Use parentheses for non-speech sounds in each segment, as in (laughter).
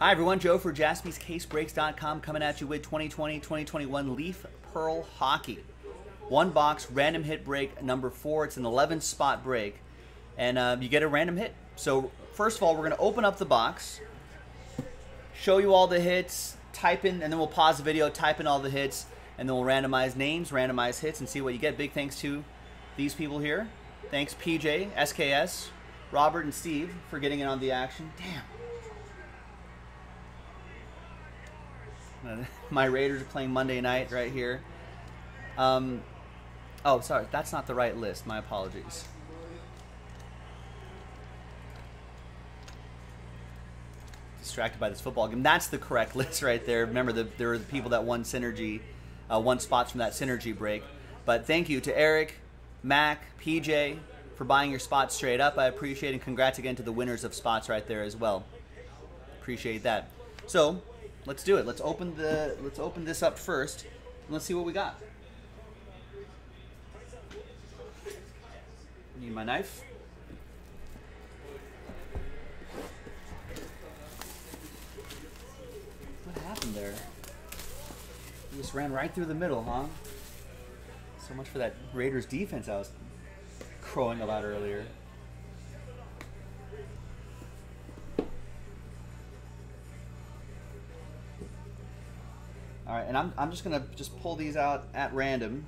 Hi, everyone. Joe for jaspyscasebreaks.com coming at you with 2020-2021 Leaf Pearl Hockey. One box, random hit break number four. It's an 11 spot break, and uh, you get a random hit. So first of all, we're going to open up the box, show you all the hits, type in, and then we'll pause the video, type in all the hits, and then we'll randomize names, randomize hits, and see what you get. Big thanks to these people here. Thanks PJ, SKS, Robert, and Steve for getting in on the action. Damn. (laughs) My Raiders are playing Monday night right here. Um, oh, sorry, that's not the right list. My apologies. Distracted by this football game. That's the correct (laughs) list right there. Remember, the, there were the people that won synergy, uh, won spots from that synergy break. But thank you to Eric, Mac, PJ for buying your spots straight up. I appreciate. And congrats again to the winners of spots right there as well. Appreciate that. So let's do it. Let's open the let's open this up first. let's see what we got. Need my knife. What happened there? He just ran right through the middle, huh? So much for that Raiders defense I was crowing about earlier. All right, and I'm, I'm just gonna just pull these out at random.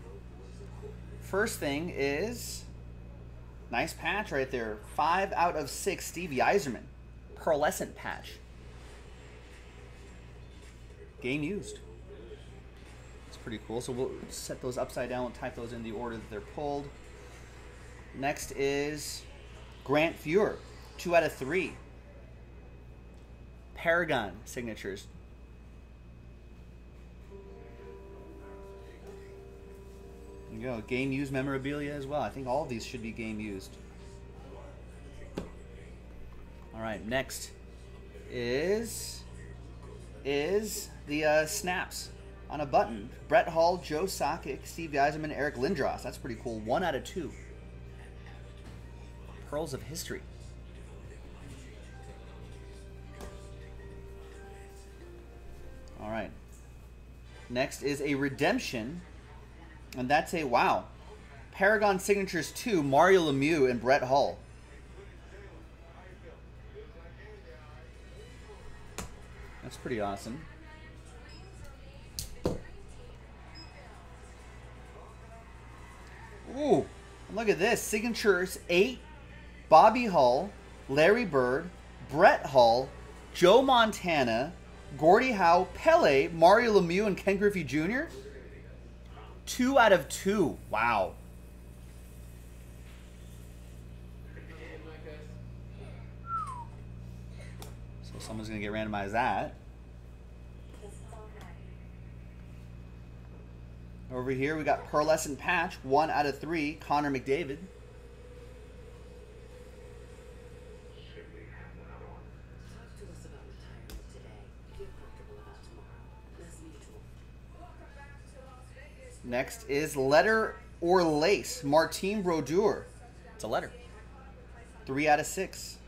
First thing is, nice patch right there. Five out of six, Stevie Yzerman. Pearlescent patch. Game used. It's pretty cool. So we'll set those upside down. We'll type those in the order that they're pulled. Next is Grant Fuhr. Two out of three. Paragon signatures. You go. Game used memorabilia as well. I think all of these should be game used. All right, next is is the uh, snaps on a button. Brett Hull, Joe Sakic, Steve Yzerman, Eric Lindros. That's pretty cool. One out of two. Pearls of History. All right. Next is a redemption and that's a wow. Paragon Signatures 2, Mario Lemieux and Brett Hull. That's pretty awesome. Ooh, look at this. Signatures 8, Bobby Hull, Larry Bird, Brett Hull, Joe Montana, Gordie Howe, Pele, Mario Lemieux, and Ken Griffey Jr. Two out of two. Wow. So someone's going to get randomized that. Over here, we got Pearlescent Patch, one out of three, Connor McDavid. Next is letter or lace. Martin Brodeur. It's a letter. Three out of six.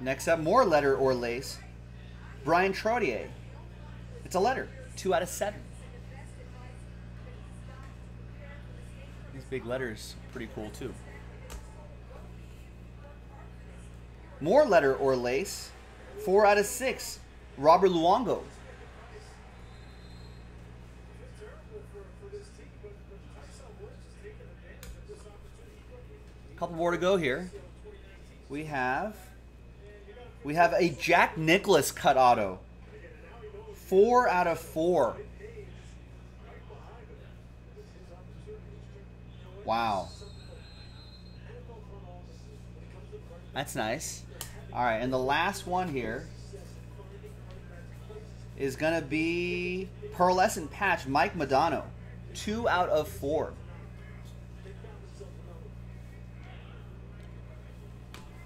Next up, more letter or lace. Bryan Trottier. It's a letter. Two out of seven. These big letters, pretty cool too. More letter or lace. Four out of six. Robert Luongo. Couple more to go here. We have we have a Jack Nicklaus cut auto. Four out of four. Wow. That's nice. All right, and the last one here is going to be Pearlescent Patch, Mike Modano. Two out of four.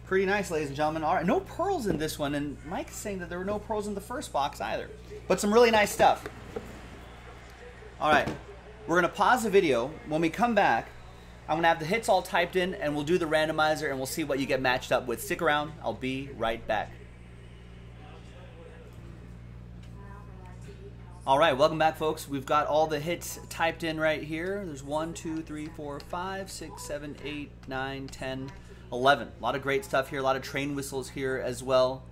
Pretty nice, ladies and gentlemen. All right, no pearls in this one, and Mike's saying that there were no pearls in the first box either. But some really nice stuff. All right, we're gonna pause the video. When we come back, I'm gonna have the hits all typed in and we'll do the randomizer and we'll see what you get matched up with. Stick around, I'll be right back. All right, welcome back, folks. We've got all the hits typed in right here. There's one, two, three, four, five, six, seven, eight, nine, ten, eleven. A lot of great stuff here. A lot of train whistles here as well.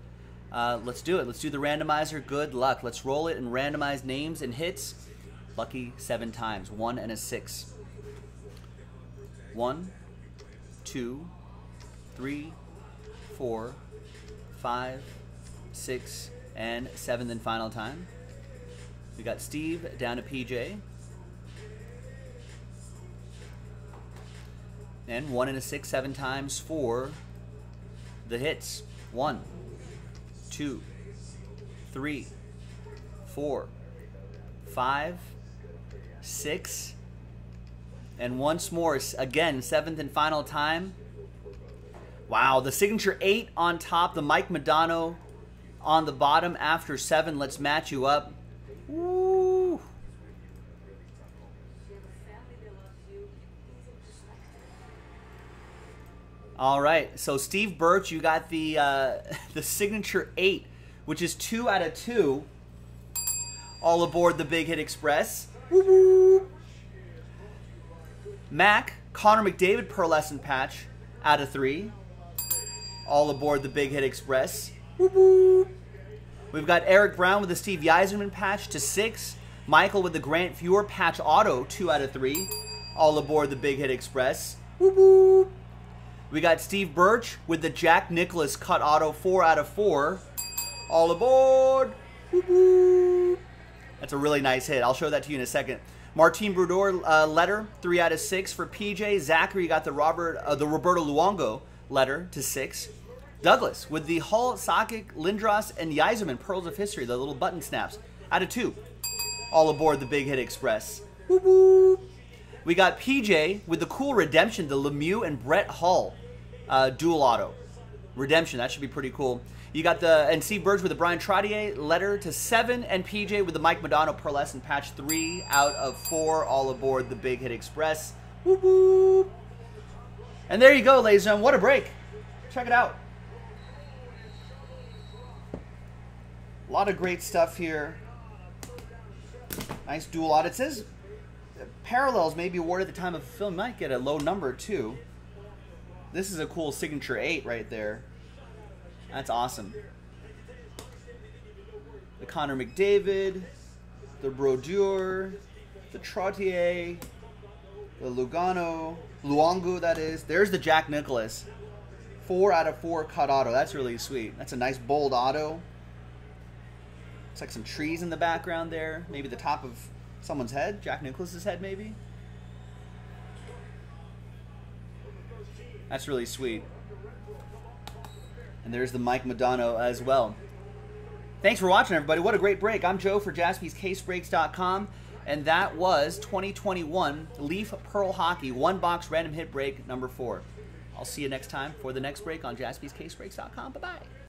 Uh, let's do it. Let's do the randomizer. Good luck. Let's roll it and randomize names and hits. Lucky seven times. One and a six. One, two, three, four, five, six, and seventh and final time. We got Steve down to PJ. And one and a six, seven times for the hits. One, two, three, four, five, six, and once more, again, seventh and final time. Wow, the signature eight on top, the Mike Modano on the bottom after seven. Let's match you up. Woo. All right, so Steve Birch, you got the uh, (laughs) the signature eight, which is two out of two. All aboard the Big Hit Express. Woo Mac, Connor McDavid pearlescent patch out of three. All aboard the Big Hit Express. We've got Eric Brown with the Steve Yzerman patch to six. Michael with the Grant Fuhr patch auto, two out of three. All aboard the Big Hit Express. We got Steve Birch with the Jack Nicklaus cut auto, four out of four. All aboard. That's a really nice hit. I'll show that to you in a second. Martin Brodeur uh, letter, three out of six for PJ. Zachary got the Robert, uh, the Roberto Luongo letter to six. Douglas with the Hull, Sakic, Lindros, and Yzerman Pearls of History, the little button snaps, out of two. All aboard the Big Hit Express. woo We got PJ with the cool redemption, the Lemieux and Brett Hull uh, dual auto. Redemption, that should be pretty cool. You got the, and Steve Birch with the Bryan Trottier letter to seven, and PJ with the Mike Modano pearlescent patch three out of four, all aboard the Big Hit Express. And there you go, ladies and gentlemen. What a break. Check it out. A lot of great stuff here. Nice dual audit. It says uh, parallels may be awarded at the time of film. Might get a low number too. This is a cool signature eight right there. That's awesome. The Connor McDavid, the Brodeur, the Trottier, the Lugano, Luongo that is. There's the Jack Nicklaus. Four out of four cut auto. That's really sweet. That's a nice bold auto. It's like some trees in the background there. Maybe the top of someone's head. Jack Nicklaus's head, maybe. That's really sweet. And there's the Mike Modano as well. Thanks for watching, everybody. What a great break. I'm Joe for jaspyscasebreaks.com. And that was 2021 Leaf Pearl Hockey one box random hit break number four. I'll see you next time for the next break on jaspyscasebreaks.com. Bye bye.